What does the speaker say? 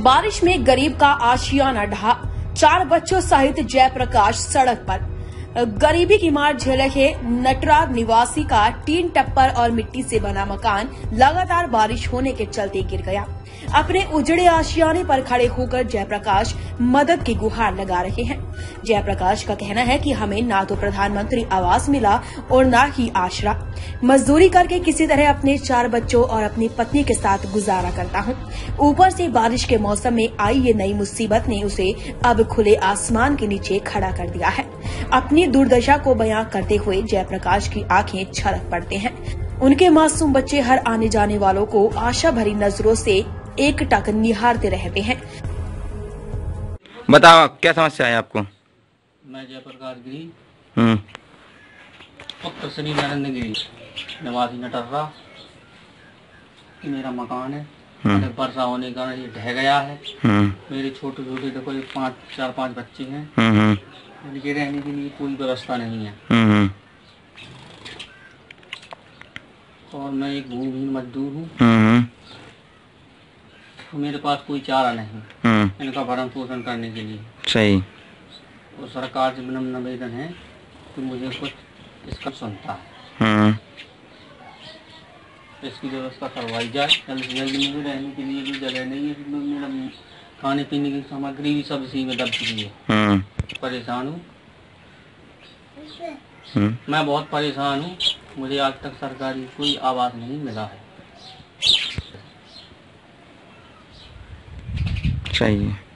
बारिश में गरीब का आशियाना ढहा। चार बच्चों सहित जयप्रकाश सड़क पर। गरीबी की मार झेले के नटरा निवासी का टीन टप्पर और मिट्टी से बना मकान, लगातार बारिश होने के चलते गिर गया। अपने उजड़े आशियाने पर खड़े होकर जयप्रकाश मदद की गुहार लगा रहे हैं। जयप्रकाश का कहना है कि हमें ना तो प्रधानमंत्री आवास मिला और ना ही आश्रा। मजदूरी करके किसी तरह अपने चार बच्चों और अपनी पत्नी के साथ गुजारा करता हूँ। ऊपर से बारिश के मौसम में आई ये नई मुसीबत ने उसे अब खुले आसमान के नीचे खड़ा कर दिया है। अपनी दुर्दशा को बयां करते हुए जयप्रकाश की आँखें छलक पड़ते हैं। उनके मासूम बच्चे हर आने जाने वालों को आशा भरी नज़रों से एक टक निहारते रहते हैं। बताओ क्या समस्या है आपको? मैं जयप्रकाश गिरी। हम्म। पुत्र श्री नरेंद्र गिरी निवासी नटर्रा कि मेरा मकान है। हम्म। वर्षा होने के कारण ये ढह गया है। हम्म। मेरे छोटे छोटे देखो ये पाँच चार पाँच बच्चे हैं। हम्म इनके रहने के लिए कोई व्यवस्था नहीं है। हम्म और मैं एक भूमिहीन मजदूर हूँ। हम्म तो मेरे पास कोई चारा नहीं। हम्म। इनका भरण पोषण करने के लिए। सही। और सरकार से विनम्र निवेदन है कि मुझे कुछ इसका सुनता है। हम्म। इसकी व्यवस्था करवाई जाए। जल्द से जल्द मुझे रहने के लिए भी जगह नहीं है। मेरा खाने पीने की सामग्री भी सब इसी में दब चुकी है। हम्म। परेशान हूँ। हम्म। मैं बहुत परेशान हूँ। मुझे आज तक सरकारी कोई आवास नहीं मिला है। चाहिए।